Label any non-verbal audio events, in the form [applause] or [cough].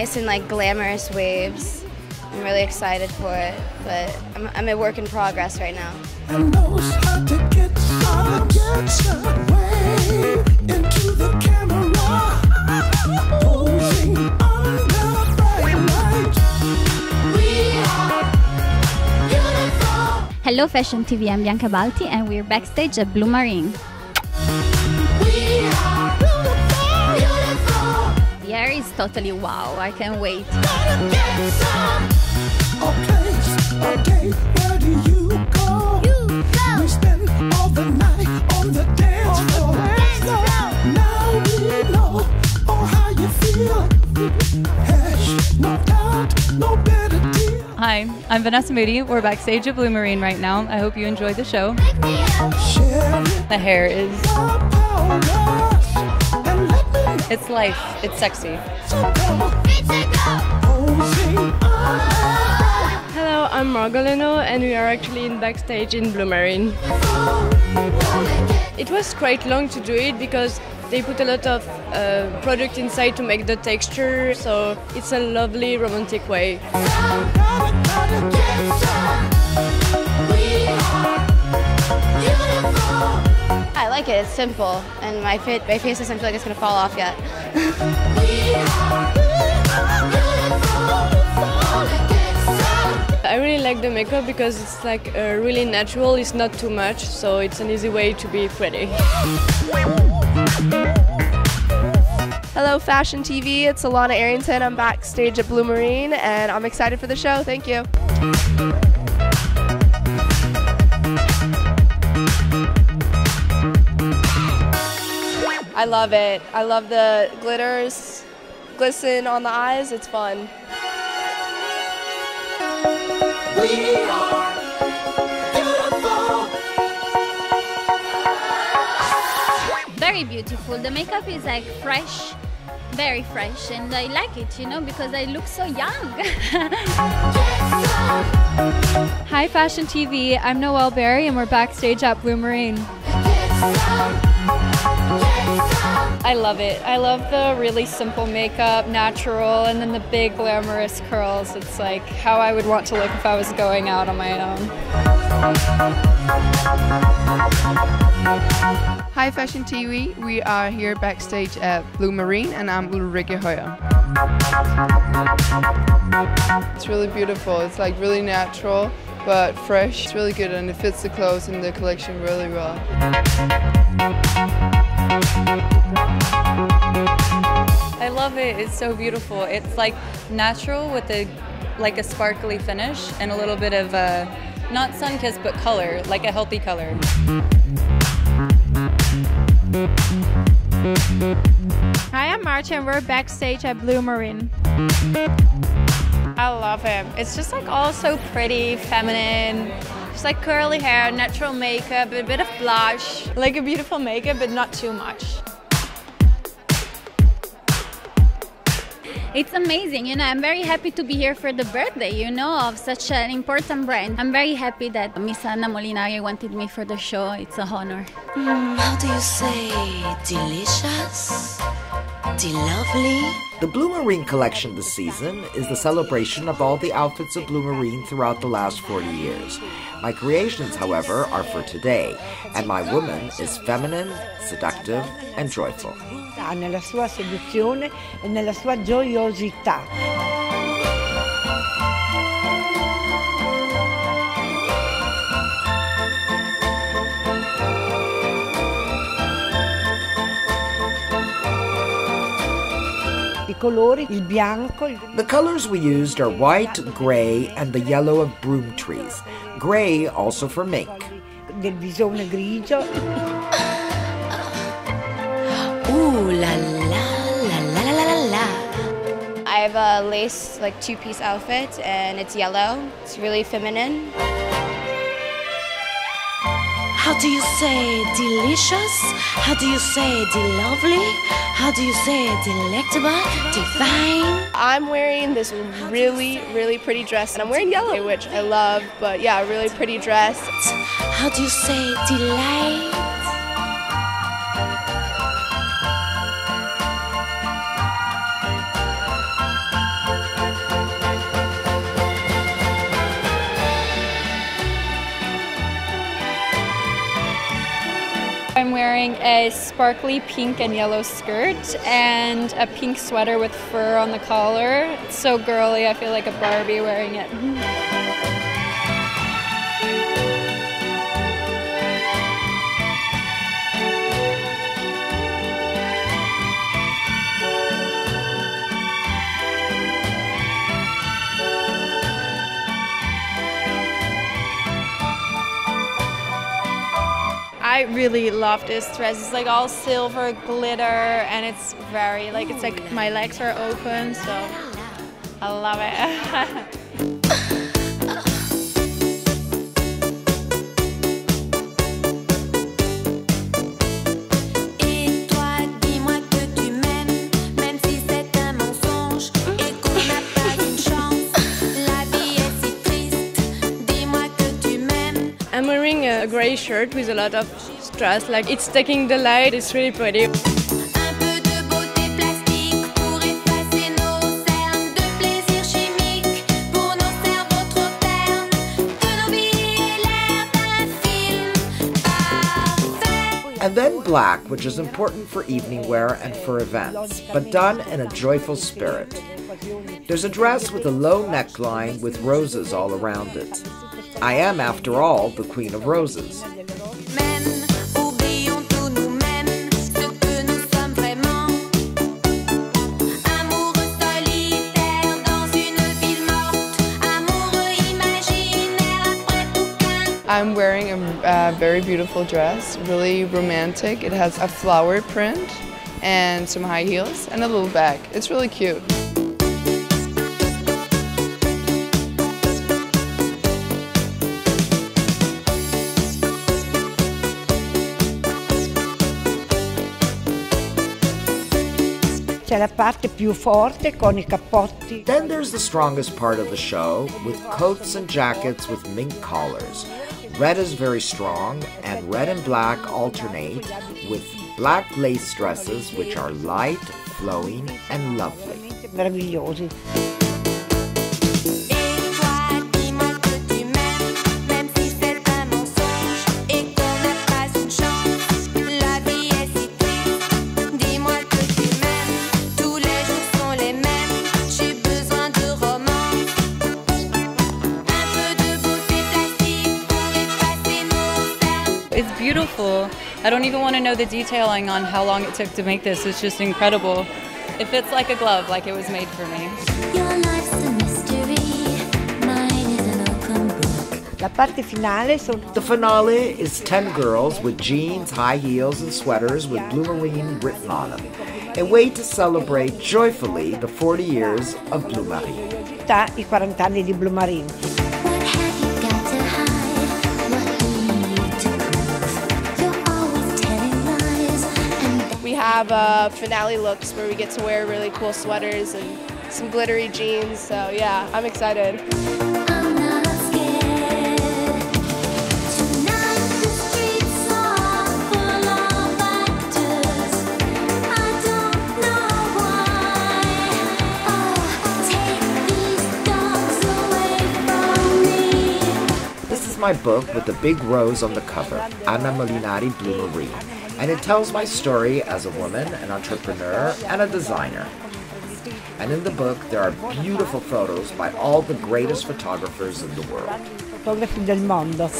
this in like glamorous waves. I'm really excited for it, but I'm, I'm a work in progress right now. and knows how to get some, get some way into the camera. Posing under bright light. Hello Fashion TV, I'm Bianca Balti and we're backstage at Blumarine. No I can't wait. Hi, I'm Vanessa Moody. We're backstage at Blumarine right now. I hope you enjoyed the show. The hair is, it's life, it's sexy. Hello, I'm Margolino, and we are actually in backstage in Blumarine. It was quite long to do it because they put a lot of uh, product inside to make the texture, so it's a lovely romantic way. Like it. It's simple, and my fit, my face doesn't feel like it's gonna fall off yet. [laughs] I really like the makeup because it's like uh, really natural, it's not too much, so it's an easy way to be pretty. Hello, Fashion TV. It's Alana Arrington. I'm backstage at Blumarine, and I'm excited for the show. Thank you. I love it. I love the glitters, glisten on the eyes. It's fun. We are beautiful. Very beautiful. The makeup is like fresh, very fresh, and I like it, you know, because I look so young. [laughs] Hi, Fashion TV. I'm Noelle Berry, and we're backstage at Blumarine. I love it. I love the really simple makeup, natural, and then the big glamorous curls. It's like how I would want to look if I was going out on my own. Hi Fashion TV, we are here backstage at Blumarine and I'm Ulrike Høyer. It's really beautiful, it's like really natural but fresh. It's really good and it fits the clothes in the collection really well. Love it. It's so beautiful. It's like natural with a like a sparkly finish and a little bit of uh, not sun kissed but color, like a healthy color. Hi, I'm March and we're backstage at Blumarine. I love him. It's just like all so pretty, feminine. Just like curly hair, natural makeup, a bit of blush. Like a beautiful makeup, but not too much. It's amazing, you know. I'm very happy to be here for the birthday, you know, of such an important brand. I'm very happy that Miss Anna Molinari wanted me for the show. It's a honor. Mm, how do you say delicious? De-lovely? The Blumarine collection this season is the celebration of all the outfits of Blumarine throughout the last 40 years. My creations, however, are for today, and my woman is feminine, seductive, and joyful. Ah, nella sua seduzione e nella sua gioiosità. Colori, il bianco, il The colors we used are white, gray, and the yellow of broom trees. Gray also for mink. del visone grigio. Ooh la la la la la la la. I have a lace, like two-piece outfit, and it's yellow. It's really feminine. How do you say delicious? How do you say de-lovely? How do you say delectable? Divine? I'm wearing this really, really pretty dress, and I'm wearing yellow, which I love, but yeah, really pretty dress. How do you say delight? I'm wearing a sparkly pink and yellow skirt and a pink sweater with fur on the collar. It's so girly, I feel like a Barbie wearing it. [laughs] I really love this dress. It's like all silver glitter and it's very like it's like my legs are open, so I love it. [laughs] gray shirt with a lot of strass. Like it's taking the light. It's really pretty. Un peu de beauté plastique pour effacer nos cernes, de plaisir chimique pour nos cerveaux trop ternes, que nos vies aient l'air d'un film parfait. And then black, which is important for evening wear and for events, but done in a joyful spirit. There's a dress with a low neckline with roses all around it. I am, after all, the Queen of Roses. Oublions tout nous-mêmes, ce que nous sommes vraiment. Amoureux solitaires dans une ville morte, amoureux imaginaire après tout qu'un I'm wearing a uh, very beautiful dress, really romantic. It has a flower print and some high heels and a little bag. It's really cute. C'è la parte più forte con i cappotti. Then there's the strongest part of the show, with coats and jackets with mink collars. Red is very strong, and red and black alternate with black lace dresses, which are light, flowing, and lovely. Meravigliosi. Beautiful. I don't even want to know the detailing on how long it took to make this. It's just incredible. It fits like a glove, like it was made for me. Your life's a mystery, mine is an open book. La parte finale sono The finale is 10 girls with jeans, high heels, and sweaters with Blumarine written on them. A way to celebrate joyfully the 40 years of Blumarine. i 40 anni di Blumarine. Have uh, finale looks where we get to wear really cool sweaters and some glittery jeans. So yeah, I'm excited. I'm not scared. Tonight the streets are full of actors. I don't know why. Oh, take these dogs away from me. This is my book with the big rose on the cover, Anna Molinari Blumarine, and it tells my story as a woman, an entrepreneur, and a designer. And in the book, there are beautiful photos by all the greatest photographers in the world. Fotografi del mondo.